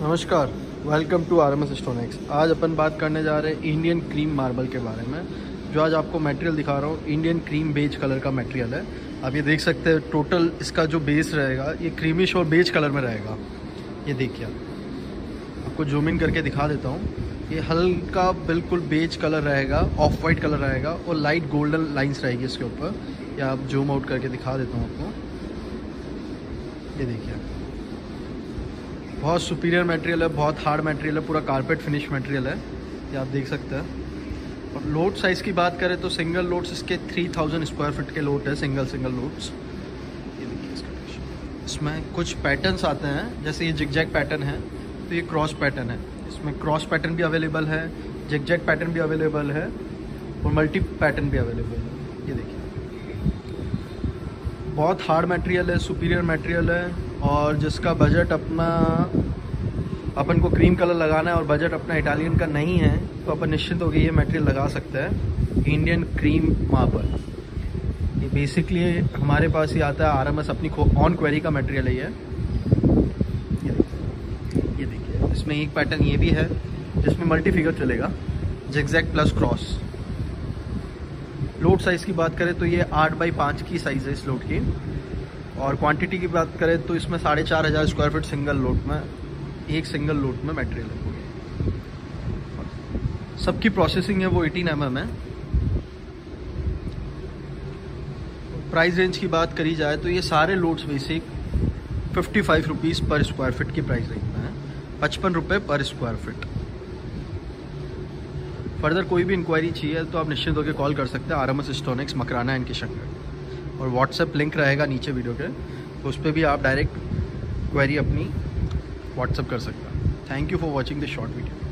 नमस्कार welcome to R M S Stonex आज अपन बात करने जा रहे हैं इंडियन क्रीम मार्बल के बारे में, जो आज आपको मटेरियल दिखा रहा हूँ। इंडियन क्रीम बेज कलर का मटेरियल है। आप ये देख सकते हैं टोटल इसका जो बेस रहेगा, ये क्रीमिश और बेज कलर में रहेगा। ये देखिए आपको जूम इन करके दिखा देता हूँ। ये हल्का बिल्कुल बेज कलर रहेगा ऑफ़ वाइट कलर रहेगा और लाइट गोल्डन लाइन्स रहेगी इसके ऊपर। या आप जूम आउट करके दिखा देता हूँ आपको। ये देखिए बहुत सुपीरियर मटेरियल है, बहुत हार्ड मटेरियल है, पूरा कारपेट फिनिश मटेरियल है, ये आप देख सकते हैं। और लोड साइज़ की बात करें तो सिंगल लोड्स इसके 3000 स्क्वायर फीट के लोड है सिंगल सिंगल लोड्स ये देखिए इसका इसमें कुछ पैटर्न्स आते हैं, जैसे ये जिगजैग पैटर्न है तो ये क्रॉस पैटर्न है। इसमें क्रॉस पैटर्न भी अवेलेबल है जिगजैग पैटर्न भी अवेलेबल है, और मल्टी पैटर्न भी अवेलेबल है। ये देखिए। बहुत हार्ड मटेरियल है सुपीरियर मटेरियल है, और जिसका बजट अपना, अपन को क्रीम कलर लगाना है और बजट अपना इटालियन का नहीं है तो अपन निश्चित होकर ये मटेरियल लगा सकते हैं इंडियन क्रीम वहाँ पर। ये बेसिकली हमारे पास ही आता है आर एम एस अपनी ऑन क्वेरी का मटेरियल है ये। ये देखिए इसमें एक पैटर्न ये भी है, जिसमें मल्टी फिगर चलेगा zigzag plus cross load size की बात करें तो ये आठ बाई पाँच की साइज़ है इस लोड की। और क्वांटिटी की बात करें तो इसमें साढ़े चार हज़ार स्क्वायर फीट सिंगल लोड में, एक सिंगल लोड में मटेरियल है। सबकी प्रोसेसिंग है वो 18 एम mm है। प्राइस रेंज की बात करी जाए तो ये सारे loads basic fifty five rupees पर स्क्वायर फिट की प्राइस रेंज में है। पचपन रुपये पर स्क्वायर फिट फर्दर कोई भी इंक्वायरी चाहिए तो आप निश्चित होकर कॉल कर सकते हैं। R M S Stonics Makrana and Kishangarh और व्हाट्सएप लिंक रहेगा नीचे वीडियो के। तो उस पर भी आप डायरेक्ट क्वेरी अपनी व्हाट्सअप कर सकते हैं। Thank you for watching this short video